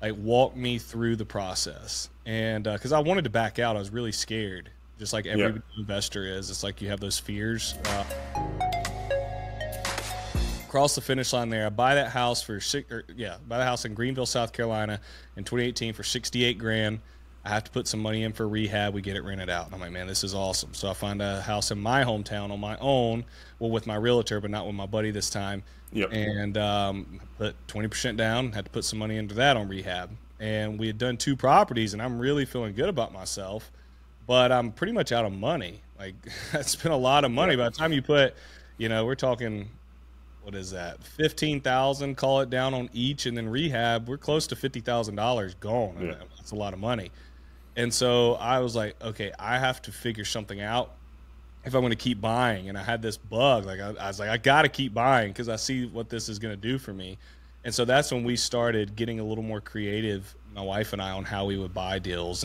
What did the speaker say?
like walk me through the process. And because uh, I wanted to back out, I was really scared, just like every yeah. investor is. It's like you have those fears. Uh, cross the finish line there. I buy that house for six, or, yeah, buy the house in Greenville, South Carolina, in 2018 for 68 grand. I have to put some money in for rehab. We get it rented out. And I'm like, man, this is awesome. So I find a house in my hometown on my own, well, with my realtor, but not with my buddy this time. Yep. And um, put 20% down, had to put some money into that on rehab. And we had done two properties, and I'm really feeling good about myself, but I'm pretty much out of money. Like, I spent a lot of money. By the time you put, you know, we're talking what is that? Fifteen thousand, call it down on each, and then rehab. We're close to fifty thousand dollars gone. Yeah. That's a lot of money. And so I was like, okay, I have to figure something out if I'm going to keep buying. And I had this bug, like I, I was like, I got to keep buying because I see what this is going to do for me. And so that's when we started getting a little more creative, my wife and I, on how we would buy deals. And